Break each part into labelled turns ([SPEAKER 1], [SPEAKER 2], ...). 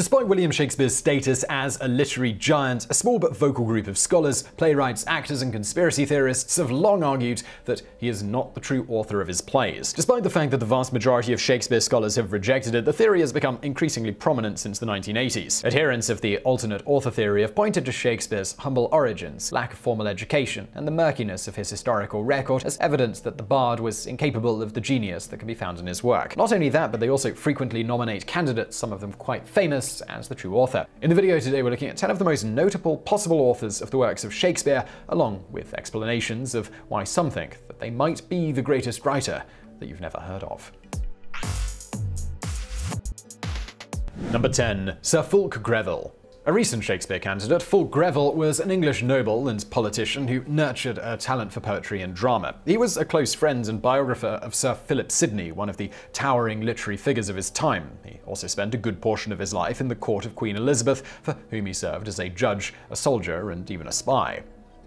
[SPEAKER 1] Despite William Shakespeare's status as a literary giant, a small but vocal group of scholars, playwrights, actors, and conspiracy theorists have long argued that he is not the true author of his plays. Despite the fact that the vast majority of Shakespeare scholars have rejected it, the theory has become increasingly prominent since the 1980s. Adherents of the alternate author theory have pointed to Shakespeare's humble origins, lack of formal education, and the murkiness of his historical record as evidence that the bard was incapable of the genius that can be found in his work. Not only that, but they also frequently nominate candidates, some of them quite famous, as the true author. In the video today, we're looking at 10 of the most notable possible authors of the works of Shakespeare, along with explanations of why some think that they might be the greatest writer that you've never heard of. Number 10. Sir Fulke Greville. A recent Shakespeare candidate, Fulke Greville was an English noble and politician who nurtured a talent for poetry and drama. He was a close friend and biographer of Sir Philip Sidney, one of the towering literary figures of his time. He also spent a good portion of his life in the court of Queen Elizabeth, for whom he served as a judge, a soldier, and even a spy.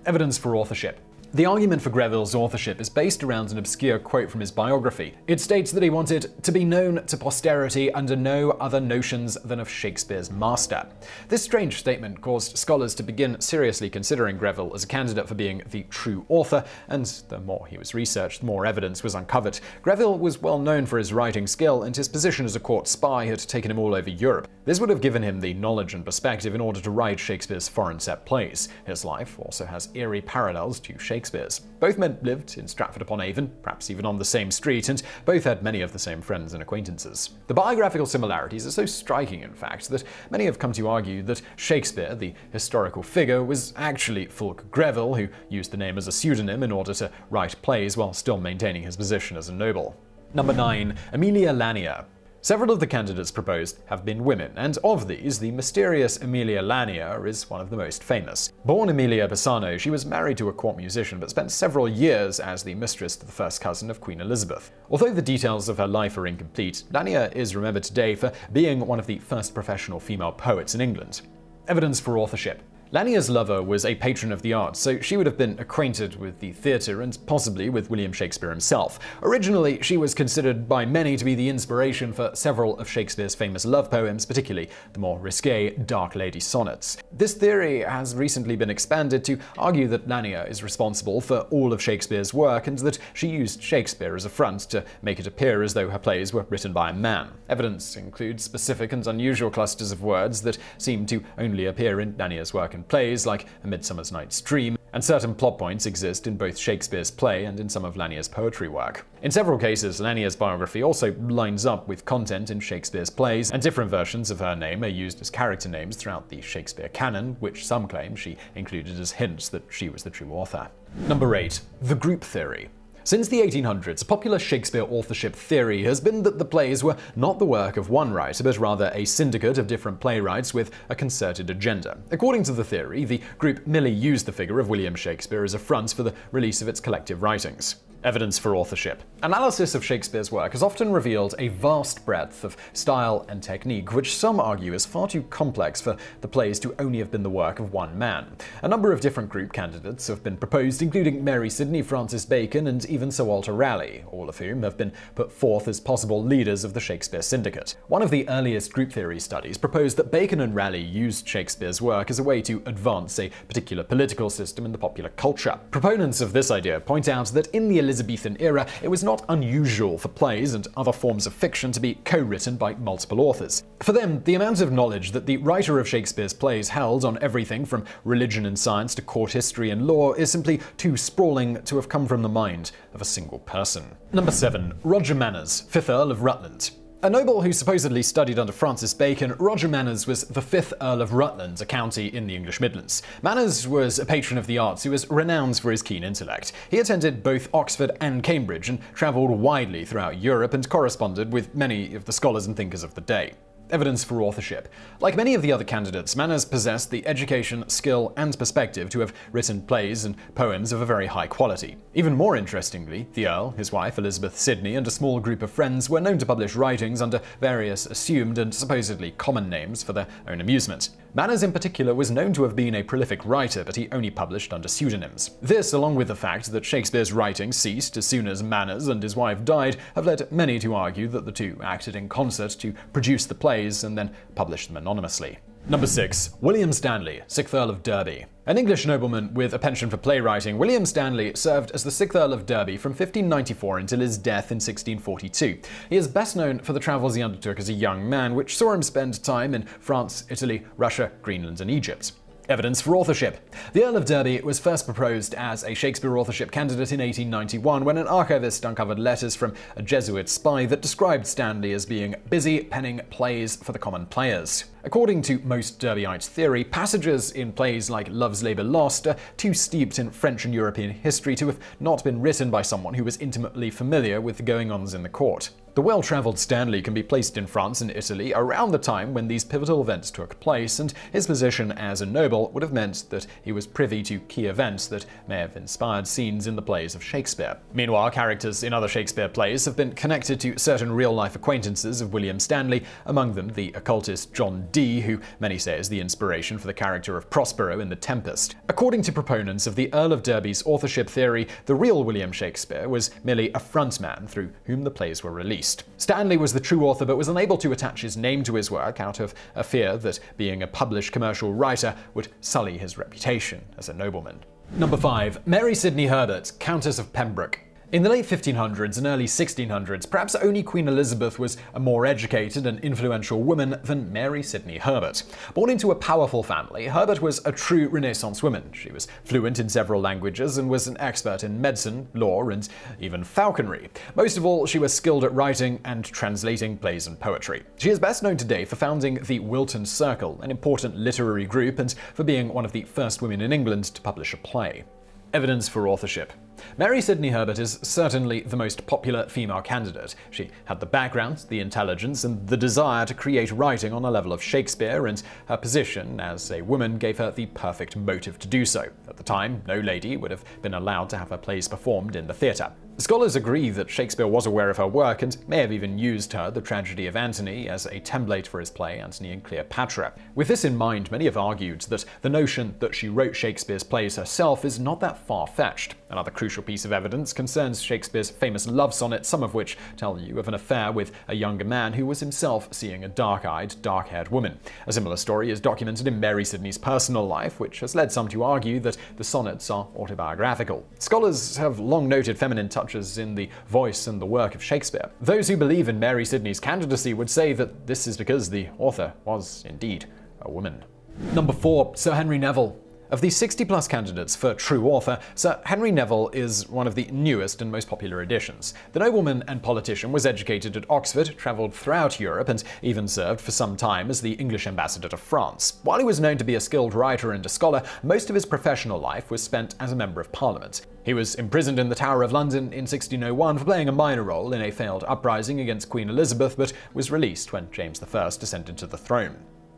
[SPEAKER 1] Evidence for authorship. The argument for Greville's authorship is based around an obscure quote from his biography. It states that he wanted to be known to posterity under no other notions than of Shakespeare's master. This strange statement caused scholars to begin seriously considering Greville as a candidate for being the true author, and the more he was researched, the more evidence was uncovered. Greville was well known for his writing skill, and his position as a court spy had taken him all over Europe. This would have given him the knowledge and perspective in order to write Shakespeare's foreign set plays. His life also has eerie parallels to Shakespeare Shakespeare's. Both men lived in Stratford upon Avon, perhaps even on the same street, and both had many of the same friends and acquaintances. The biographical similarities are so striking, in fact, that many have come to argue that Shakespeare, the historical figure, was actually Fulke Greville, who used the name as a pseudonym in order to write plays while still maintaining his position as a noble. Number 9. Amelia Lanier. Several of the candidates proposed have been women, and of these, the mysterious Amelia Lanier is one of the most famous. Born Amelia Bassano, she was married to a court musician but spent several years as the mistress to the first cousin of Queen Elizabeth. Although the details of her life are incomplete, Lanier is remembered today for being one of the first professional female poets in England. Evidence for authorship. Lanier's lover was a patron of the arts, so she would have been acquainted with the theatre and possibly with William Shakespeare himself. Originally, she was considered by many to be the inspiration for several of Shakespeare's famous love poems, particularly the more risque Dark Lady sonnets. This theory has recently been expanded to argue that Lanier is responsible for all of Shakespeare's work and that she used Shakespeare as a front to make it appear as though her plays were written by a man. Evidence includes specific and unusual clusters of words that seem to only appear in Lanier's work plays like A Midsummer's Night's Dream, and certain plot points exist in both Shakespeare's play and in some of Lanier's poetry work. In several cases, Lanier's biography also lines up with content in Shakespeare's plays, and different versions of her name are used as character names throughout the Shakespeare canon, which some claim she included as hints that she was the true author. Number 8. The Group Theory. Since the 1800s, a popular Shakespeare authorship theory has been that the plays were not the work of one writer, but rather a syndicate of different playwrights with a concerted agenda. According to the theory, the group merely used the figure of William Shakespeare as a front for the release of its collective writings. Evidence for authorship. Analysis of Shakespeare's work has often revealed a vast breadth of style and technique, which some argue is far too complex for the plays to only have been the work of one man. A number of different group candidates have been proposed, including Mary Sidney, Francis Bacon, and even Sir Walter Raleigh, all of whom have been put forth as possible leaders of the Shakespeare Syndicate. One of the earliest group theory studies proposed that Bacon and Raleigh used Shakespeare's work as a way to advance a particular political system in the popular culture. Proponents of this idea point out that in the Elizabethan era, it was not unusual for plays and other forms of fiction to be co written by multiple authors. For them, the amount of knowledge that the writer of Shakespeare's plays held on everything from religion and science to court history and law is simply too sprawling to have come from the mind of a single person. Number 7. Roger Manners, 5th Earl of Rutland. A noble who supposedly studied under Francis Bacon, Roger Manners was the fifth Earl of Rutland, a county in the English Midlands. Manners was a patron of the arts who was renowned for his keen intellect. He attended both Oxford and Cambridge and travelled widely throughout Europe and corresponded with many of the scholars and thinkers of the day evidence for authorship. Like many of the other candidates, Manners possessed the education, skill, and perspective to have written plays and poems of a very high quality. Even more interestingly, the Earl, his wife Elizabeth Sidney, and a small group of friends were known to publish writings under various assumed and supposedly common names for their own amusement. Manners in particular was known to have been a prolific writer, but he only published under pseudonyms. This, along with the fact that Shakespeare's writing ceased as soon as Manners and his wife died, have led many to argue that the two acted in concert to produce the play plays and then published them anonymously. Number 6. William Stanley, 6th Earl of Derby. An English nobleman with a penchant for playwriting, William Stanley served as the 6th Earl of Derby from 1594 until his death in 1642. He is best known for the travels he undertook as a young man, which saw him spend time in France, Italy, Russia, Greenland, and Egypt. Evidence for authorship. The Earl of Derby was first proposed as a Shakespeare authorship candidate in 1891 when an archivist uncovered letters from a Jesuit spy that described Stanley as being busy penning plays for the common players. According to most Derbyite theory, passages in plays like Love's Labour Lost are too steeped in French and European history to have not been written by someone who was intimately familiar with the going ons in the court. The well travelled Stanley can be placed in France and Italy around the time when these pivotal events took place, and his position as a noble would have meant that he was privy to key events that may have inspired scenes in the plays of Shakespeare. Meanwhile, characters in other Shakespeare plays have been connected to certain real life acquaintances of William Stanley, among them the occultist John Dee, who many say is the inspiration for the character of Prospero in The Tempest. According to proponents of the Earl of Derby's authorship theory, the real William Shakespeare was merely a frontman through whom the plays were released. Stanley was the true author but was unable to attach his name to his work out of a fear that being a published commercial writer would sully his reputation as a nobleman. Number 5. Mary Sidney Herbert, Countess of Pembroke. In the late 1500s and early 1600s, perhaps only Queen Elizabeth was a more educated and influential woman than Mary Sidney Herbert. Born into a powerful family, Herbert was a true Renaissance woman. She was fluent in several languages and was an expert in medicine, law, and even falconry. Most of all, she was skilled at writing and translating plays and poetry. She is best known today for founding the Wilton Circle, an important literary group, and for being one of the first women in England to publish a play. Evidence for authorship. Mary Sidney Herbert is certainly the most popular female candidate. She had the background, the intelligence, and the desire to create writing on a level of Shakespeare, and her position as a woman gave her the perfect motive to do so. At the time, no lady would have been allowed to have her plays performed in the theatre. Scholars agree that Shakespeare was aware of her work and may have even used her, The Tragedy of Antony, as a template for his play Antony and Cleopatra. With this in mind, many have argued that the notion that she wrote Shakespeare's plays herself is not that far fetched. Another crucial piece of evidence concerns Shakespeare's famous love sonnets, some of which tell you of an affair with a younger man who was himself seeing a dark eyed, dark haired woman. A similar story is documented in Mary Sidney's personal life, which has led some to argue that the sonnets are autobiographical. Scholars have long noted feminine touches in the voice and the work of Shakespeare. Those who believe in Mary Sidney's candidacy would say that this is because the author was indeed a woman. Number 4. Sir Henry Neville. Of the 60 plus candidates for True Author, Sir Henry Neville is one of the newest and most popular additions. The nobleman and politician was educated at Oxford, travelled throughout Europe, and even served for some time as the English ambassador to France. While he was known to be a skilled writer and a scholar, most of his professional life was spent as a Member of Parliament. He was imprisoned in the Tower of London in 1601 for playing a minor role in a failed uprising against Queen Elizabeth, but was released when James I ascended to the throne.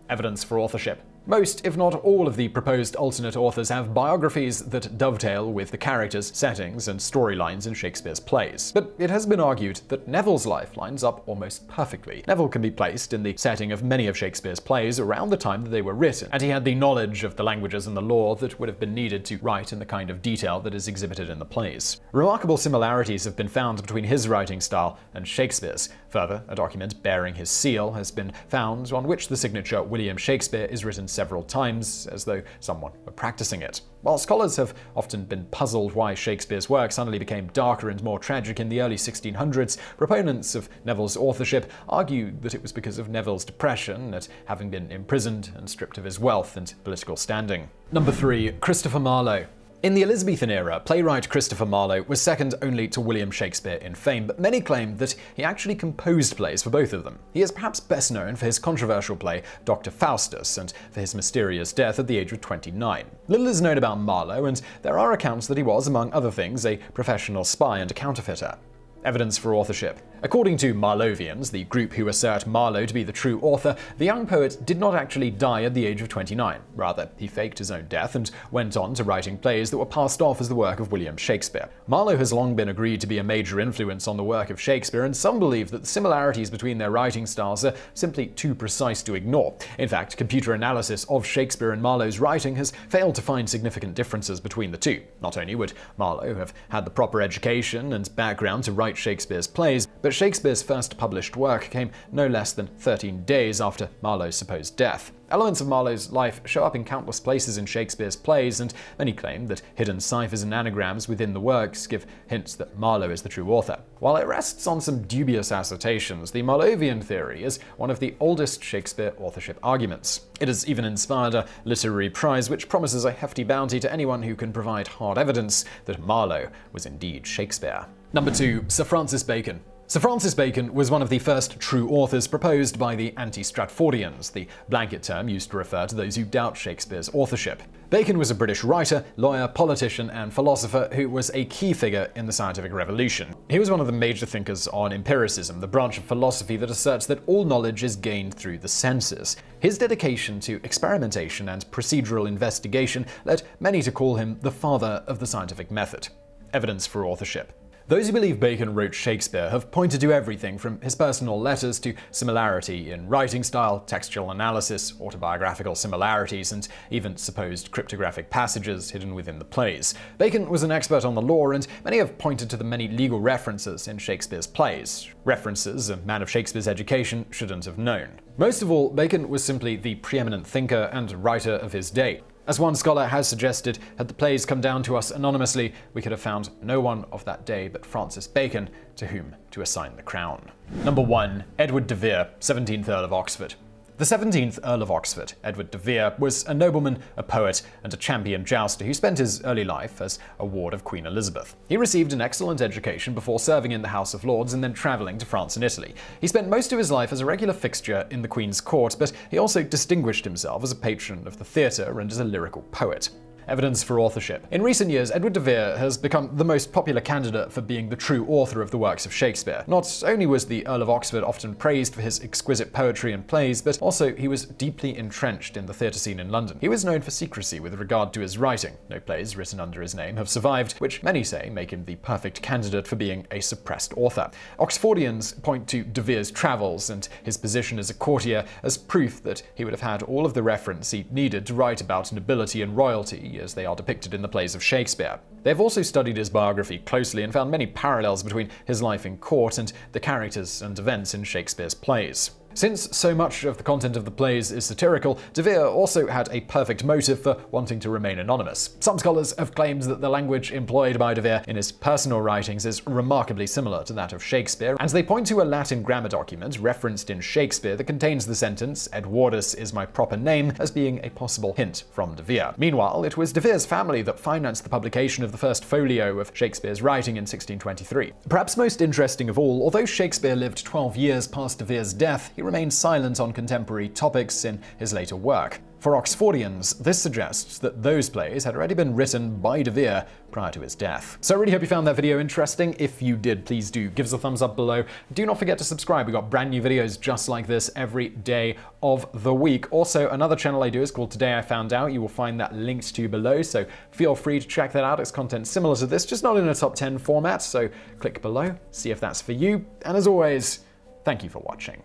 [SPEAKER 1] Evidence for authorship. Most, if not all, of the proposed alternate authors have biographies that dovetail with the characters, settings, and storylines in Shakespeare's plays. But it has been argued that Neville's life lines up almost perfectly. Neville can be placed in the setting of many of Shakespeare's plays around the time that they were written, and he had the knowledge of the languages and the law that would have been needed to write in the kind of detail that is exhibited in the plays. Remarkable similarities have been found between his writing style and Shakespeare's. Further, a document bearing his seal has been found on which the signature William Shakespeare is written several times, as though someone were practicing it. While scholars have often been puzzled why Shakespeare's work suddenly became darker and more tragic in the early 1600s, proponents of Neville's authorship argue that it was because of Neville's depression at having been imprisoned and stripped of his wealth and political standing. Number 3. Christopher Marlowe in the Elizabethan era, playwright Christopher Marlowe was second only to William Shakespeare in fame, but many claim that he actually composed plays for both of them. He is perhaps best known for his controversial play Dr. Faustus and for his mysterious death at the age of 29. Little is known about Marlowe, and there are accounts that he was, among other things, a professional spy and a counterfeiter. Evidence for authorship. According to Marlovians, the group who assert Marlowe to be the true author, the young poet did not actually die at the age of 29. Rather, he faked his own death and went on to writing plays that were passed off as the work of William Shakespeare. Marlowe has long been agreed to be a major influence on the work of Shakespeare, and some believe that the similarities between their writing styles are simply too precise to ignore. In fact, computer analysis of Shakespeare and Marlowe's writing has failed to find significant differences between the two. Not only would Marlowe have had the proper education and background to write Shakespeare's plays, but Shakespeare's first published work came no less than 13 days after Marlowe's supposed death. Elements of Marlowe's life show up in countless places in Shakespeare's plays, and many claim that hidden ciphers and anagrams within the works give hints that Marlowe is the true author. While it rests on some dubious assertions, the Marlovian theory is one of the oldest Shakespeare authorship arguments. It has even inspired a literary prize which promises a hefty bounty to anyone who can provide hard evidence that Marlowe was indeed Shakespeare. Number 2. Sir Francis Bacon Sir Francis Bacon was one of the first true authors proposed by the Anti-Stratfordians, the blanket term used to refer to those who doubt Shakespeare's authorship. Bacon was a British writer, lawyer, politician, and philosopher who was a key figure in the scientific revolution. He was one of the major thinkers on empiricism, the branch of philosophy that asserts that all knowledge is gained through the senses. His dedication to experimentation and procedural investigation led many to call him the father of the scientific method. Evidence for authorship. Those who believe Bacon wrote Shakespeare have pointed to everything from his personal letters to similarity in writing style, textual analysis, autobiographical similarities, and even supposed cryptographic passages hidden within the plays. Bacon was an expert on the law, and many have pointed to the many legal references in Shakespeare's plays. References a man of Shakespeare's education shouldn't have known. Most of all, Bacon was simply the preeminent thinker and writer of his day. As one scholar has suggested, had the plays come down to us anonymously, we could have found no one of that day but Francis Bacon to whom to assign the crown. Number 1. Edward de Vere, 17th Earl of Oxford. The 17th Earl of Oxford, Edward de Vere, was a nobleman, a poet, and a champion jouster who spent his early life as a ward of Queen Elizabeth. He received an excellent education before serving in the House of Lords and then travelling to France and Italy. He spent most of his life as a regular fixture in the Queen's court, but he also distinguished himself as a patron of the theatre and as a lyrical poet evidence for authorship. In recent years, Edward de Vere has become the most popular candidate for being the true author of the works of Shakespeare. Not only was the Earl of Oxford often praised for his exquisite poetry and plays, but also he was deeply entrenched in the theatre scene in London. He was known for secrecy with regard to his writing. No plays written under his name have survived, which many say make him the perfect candidate for being a suppressed author. Oxfordians point to de Vere's travels and his position as a courtier as proof that he would have had all of the reference he needed to write about nobility and royalty as they are depicted in the plays of Shakespeare. They have also studied his biography closely and found many parallels between his life in court and the characters and events in Shakespeare's plays. Since so much of the content of the plays is satirical, De Vere also had a perfect motive for wanting to remain anonymous. Some scholars have claimed that the language employed by De Vere in his personal writings is remarkably similar to that of Shakespeare, and they point to a Latin grammar document referenced in Shakespeare that contains the sentence, Edwardus is my proper name, as being a possible hint from De Vere. Meanwhile, it was De Vere's family that financed the publication of the first folio of Shakespeare's writing in 1623. Perhaps most interesting of all, although Shakespeare lived 12 years past De Vere's death, he remained silent on contemporary topics in his later work. For Oxfordians, this suggests that those plays had already been written by De Vere prior to his death. So I really hope you found that video interesting. If you did, please do give us a thumbs up below. Do not forget to subscribe. We've got brand new videos just like this every day of the week. Also, another channel I do is called Today I Found Out. You will find that linked to below, so feel free to check that out. It's content similar to this, just not in a top 10 format, so click below, see if that's for you. And as always, thank you for watching.